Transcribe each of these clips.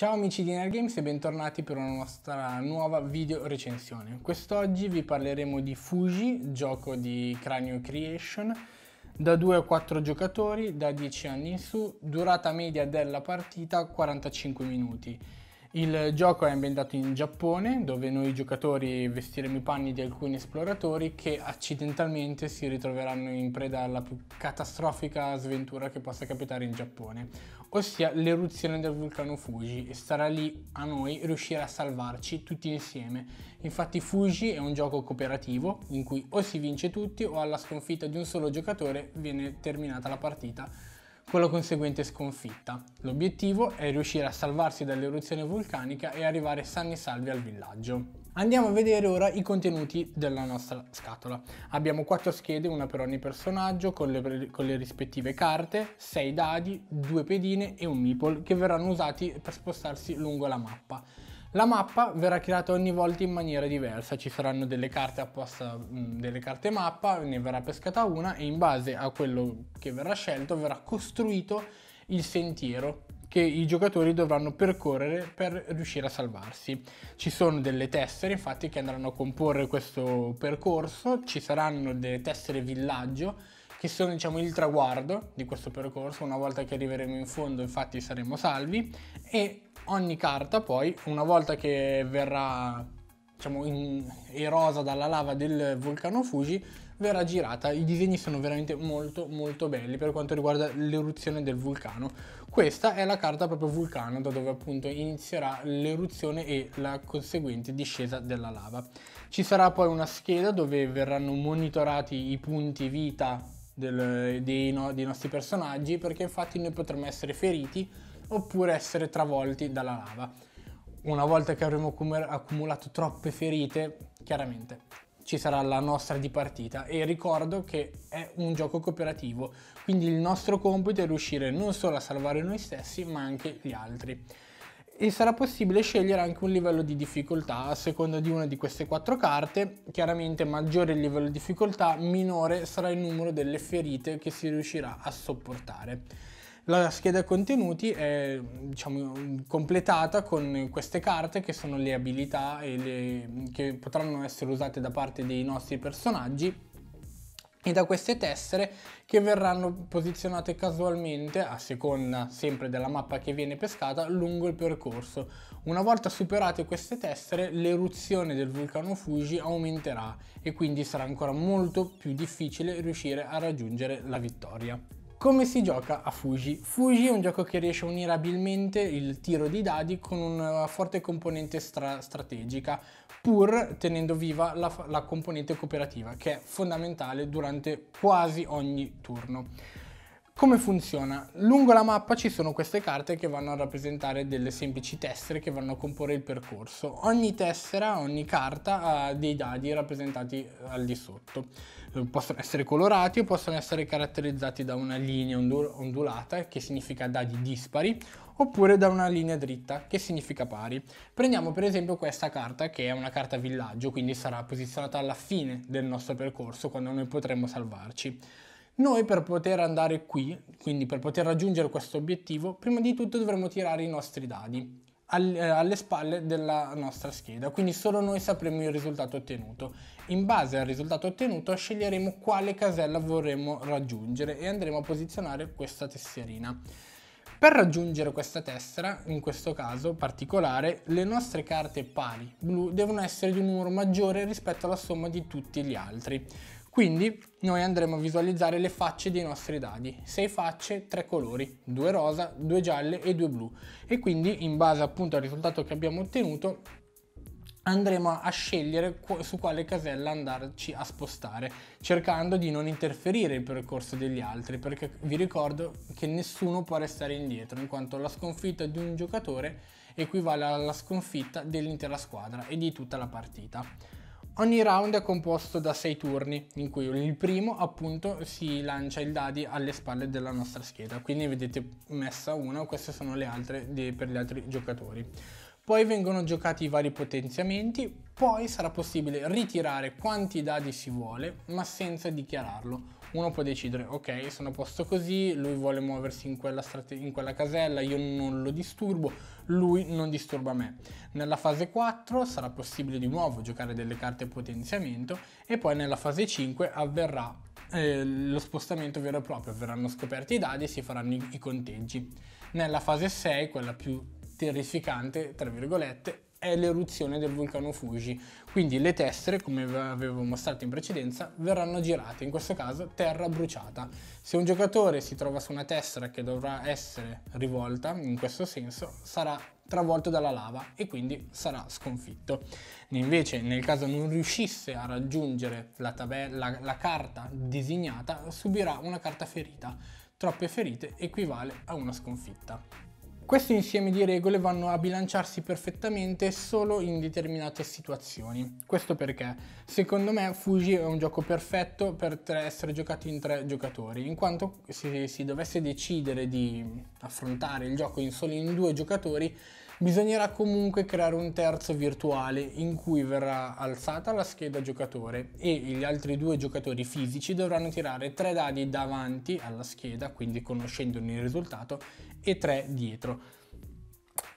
Ciao amici di Nergames e bentornati per una nostra nuova video recensione. Quest'oggi vi parleremo di Fuji, gioco di Cranio Creation, da 2 a 4 giocatori, da 10 anni in su, durata media della partita 45 minuti. Il gioco è ambientato in Giappone, dove noi giocatori vestiremo i panni di alcuni esploratori che accidentalmente si ritroveranno in preda alla più catastrofica sventura che possa capitare in Giappone, ossia l'eruzione del vulcano Fuji e starà lì a noi riuscire a salvarci tutti insieme. Infatti Fuji è un gioco cooperativo in cui o si vince tutti o alla sconfitta di un solo giocatore viene terminata la partita con la conseguente sconfitta. L'obiettivo è riuscire a salvarsi dall'eruzione vulcanica e arrivare sani e salvi al villaggio. Andiamo a vedere ora i contenuti della nostra scatola. Abbiamo 4 schede, una per ogni personaggio, con le, con le, rispettive carte, 6 dadi, 2 pedine e un meeple che verranno usati per spostarsi lungo la mappa. La mappa verrà creata ogni volta in maniera diversa, ci saranno delle carte apposta, mm, delle carte mappa, ne verrà pescata una e in base a quello che verrà scelto verrà costruito il sentiero che i giocatori dovranno percorrere per riuscire a salvarsi. Ci sono delle tessere infatti che andranno a comporre questo percorso, ci saranno delle tessere villaggio che sono diciamo il traguardo di questo percorso, una volta che arriveremo in fondo infatti saremo salvi e ogni carta poi, una volta che verrà diciamo, in, erosa dalla lava del vulcano Fuji, verrà girata. I disegni sono veramente molto molto belli per quanto riguarda l'eruzione del vulcano. Questa è la carta proprio vulcano da dove appunto inizierà l'eruzione e la conseguente discesa della lava. Ci sarà poi una scheda dove verranno monitorati i punti vita del, dei, no, dei nostri personaggi perché infatti noi potremmo essere feriti oppure essere travolti dalla lava. Una volta che avremo accumulato troppe ferite, chiaramente ci sarà la nostra di partita e ricordo che è un gioco cooperativo, quindi il nostro compito è riuscire non solo a salvare noi stessi ma anche gli altri. E sarà possibile scegliere anche un livello di difficoltà a seconda di una di queste quattro carte. Chiaramente maggiore il livello di difficoltà, minore sarà il numero delle ferite che si riuscirà a sopportare. La scheda contenuti è diciamo, completata con queste carte che sono le abilità le, che potranno essere usate da parte dei nostri personaggi e da queste tessere che verranno posizionate casualmente a seconda sempre della mappa che viene pescata lungo il percorso. Una volta superate queste tessere l'eruzione del vulcano Fuji aumenterà e quindi sarà ancora molto più difficile riuscire a raggiungere la vittoria. Come si gioca a Fuji? Fuji è un gioco che riesce a unire abilmente il tiro di dadi con una forte componente stra strategica, pur tenendo viva la, la componente cooperativa, che è fondamentale durante quasi ogni turno. Come funziona? Lungo la mappa ci sono queste carte che vanno a rappresentare delle semplici tessere che vanno a comporre il percorso. Ogni tessera, ogni carta ha dei dadi rappresentati al di sotto. Possono essere colorati o possono essere caratterizzati da una linea ondulata, che significa dadi dispari, oppure da una linea dritta, che significa pari. Prendiamo per esempio questa carta, che è una carta villaggio, quindi sarà posizionata alla fine del nostro percorso, quando noi potremo salvarci. Noi per poter andare qui, quindi per poter raggiungere questo obiettivo, prima di tutto dovremo tirare i nostri dadi eh, alle spalle della nostra scheda, quindi solo noi sapremo il risultato ottenuto. In base al risultato ottenuto sceglieremo quale casella vorremmo raggiungere e andremo a posizionare questa tesserina. Per raggiungere questa tessera, in questo caso particolare, le nostre carte pari blu devono essere di un numero maggiore rispetto alla somma di tutti gli altri. Quindi noi andremo a visualizzare le facce dei nostri dadi. 6 facce, 3 colori, 2 rosa, 2 gialle e 2 blu. E quindi in base appunto al risultato che abbiamo ottenuto andremo a scegliere su quale casella andarci a spostare, cercando di non interferire il percorso degli altri, perché vi ricordo che nessuno può restare indietro, in quanto la sconfitta di un giocatore equivale alla sconfitta dell'intera squadra e di tutta la partita. Ogni round è composto da 6 turni, in cui il primo appunto si lancia il dadi alle spalle della nostra scheda, quindi vedete messa una, queste sono le altre per gli altri giocatori. Poi vengono giocati i vari potenziamenti, poi sarà possibile ritirare quanti dadi si vuole, ma senza dichiararlo. Uno può decidere, ok, sono a posto così, lui vuole muoversi in quella, in quella casella, io non lo disturbo, lui non disturba me. Nella fase 4 sarà possibile di nuovo giocare delle carte potenziamento e poi nella fase 5 avverrà eh, lo spostamento vero e proprio, verranno scoperti i dadi e si faranno i, i conteggi. Nella fase 6, quella più terrificante, tra virgolette, è l'eruzione del vulcano Fuji. Quindi le tessere, come avevo mostrato in precedenza, verranno girate, in questo caso terra bruciata. Se un giocatore si trova su una tessera che dovrà essere rivolta, in questo senso, sarà travolto dalla lava e quindi sarà sconfitto. Invece, nel caso non riuscisse a raggiungere la, tabella, la carta designata, subirà una carta ferita. Troppe ferite equivale a una sconfitta. Questo insieme di regole vanno a bilanciarsi perfettamente solo in determinate situazioni. Questo perché, secondo me, Fuji è un gioco perfetto per essere giocato in tre giocatori, in quanto se si dovesse decidere di affrontare il gioco in solo in due giocatori, bisognerà comunque creare un terzo virtuale in cui verrà alzata la scheda giocatore e gli altri due giocatori fisici dovranno tirare tre dadi davanti alla scheda, quindi conoscendone il risultato, e 3 dietro.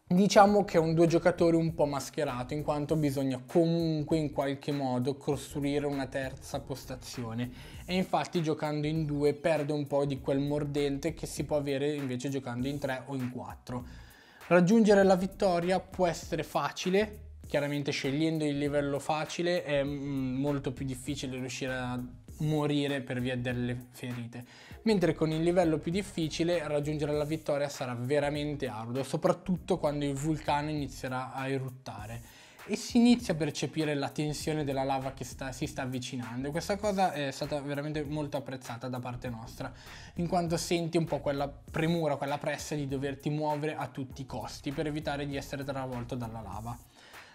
Diciamo che è un due giocatori un po' mascherato, in quanto bisogna comunque in qualche modo costruire una terza postazione. E infatti giocando in due perde un po' di quel mordente che si può avere invece giocando in tre o in quattro. Raggiungere la vittoria può essere facile, chiaramente scegliendo il livello facile è mm, molto più difficile riuscire a morire per via delle ferite, mentre con il livello più difficile raggiungere la vittoria sarà veramente arduo, soprattutto quando il vulcano inizierà a eruttare e si inizia a percepire la tensione della lava che sta, si sta avvicinando. Questa cosa è stata veramente molto apprezzata da parte nostra, in quanto senti un po' quella premura, quella pressa di doverti muovere a tutti i costi per evitare di essere travolto dalla lava.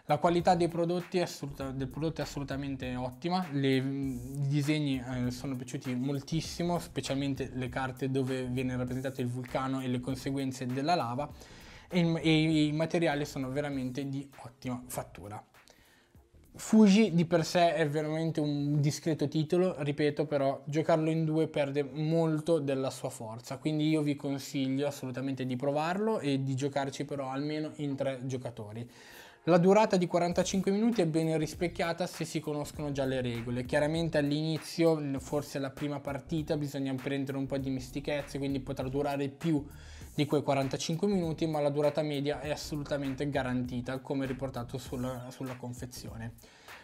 La qualità dei prodotti assoluta, del prodotto è assolutamente ottima, Le, i disegni eh, sono piaciuti moltissimo, specialmente le carte dove viene rappresentato il vulcano e le conseguenze della lava e, e i materiali sono veramente di ottima fattura. Fuji di per sé è veramente un discreto titolo, ripeto però giocarlo in due perde molto della sua forza, quindi io vi consiglio assolutamente di provarlo e di giocarci però almeno in tre giocatori. La durata di 45 minuti è ben rispecchiata se si conoscono già le regole. Chiaramente all'inizio, forse la prima partita, bisogna prendere un po' di mistichezze, quindi potrà durare più di quei 45 minuti, ma la durata media è assolutamente garantita, come riportato sulla, sulla confezione.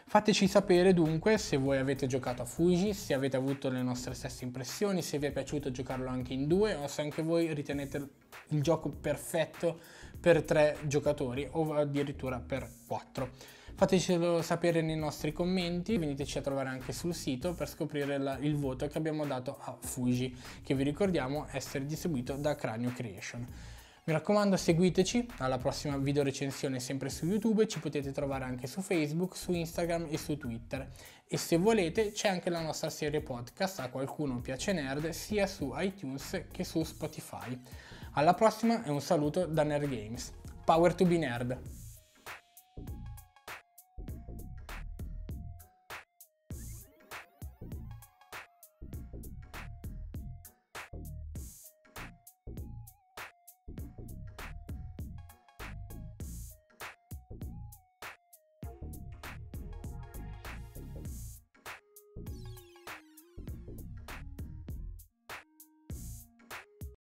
Fateci sapere dunque se voi avete giocato a Fuji, se avete avuto le nostre stesse impressioni, se vi è piaciuto giocarlo anche in due o se anche voi ritenete il gioco perfetto per tre giocatori o addirittura per quattro. Fatecelo sapere nei nostri commenti, veniteci a trovare anche sul sito per scoprire la, il voto che abbiamo dato a Fuji, che vi ricordiamo essere distribuito da Cranio Creation. Mi raccomando seguiteci, alla prossima video recensione sempre su YouTube, ci potete trovare anche su Facebook, su Instagram e su Twitter. E se volete c'è anche la nostra serie podcast A qualcuno piace nerd sia su iTunes che su Spotify. Alla prossima e un saluto da Nerd Games. Power to be nerd!